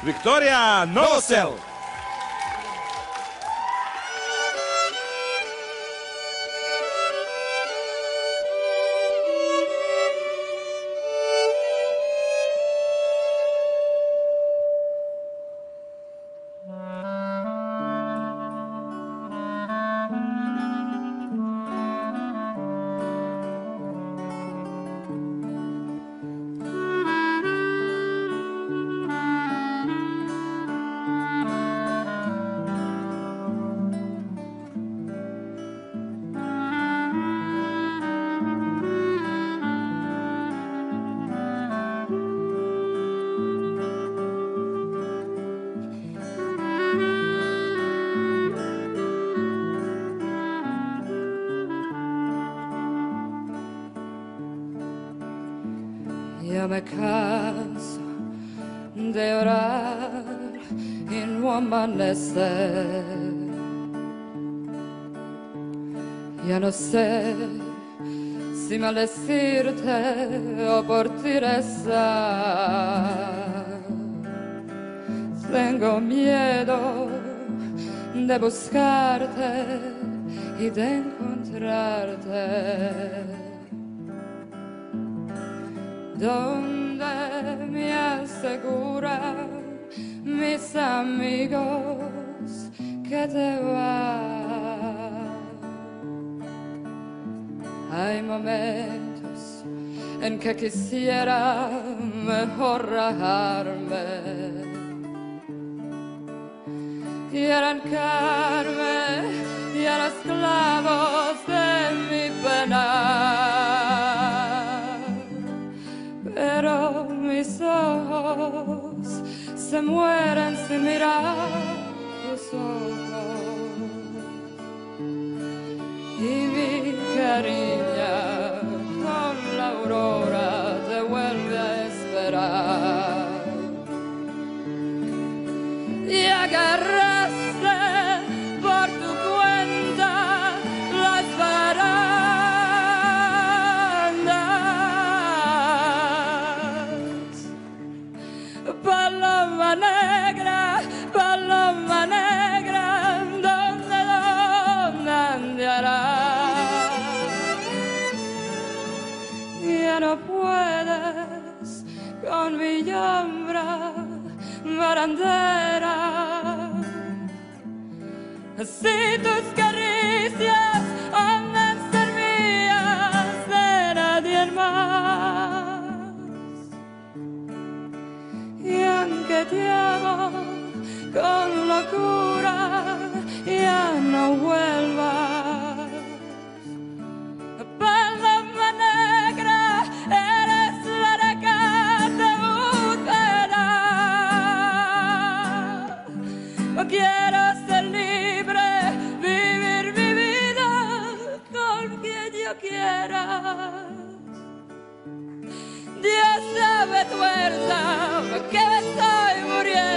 Victoria Novosel! Ya me canso de orar y no amanecer. Ya no sé si maldecirte o por ti. Tengo miedo de buscarte y de encontrarte donde me aseguran mis amigos que te vas. Hay momentos en que quisiera mejor rajarme y arrancarme y a los clavos pero mis ojos se mueren sin mirar tus ojos. Paloma negra, paloma negra, ¿dónde, dónde andarás? Ya no puedes con mi llambra barandera. Si tus te amo con locura, ya no vuelvas. Paloma negra, eres la que te buscará. Quiero ser libre, vivir mi vida con quien yo quiera. Dios sabe fuerza que me gloria.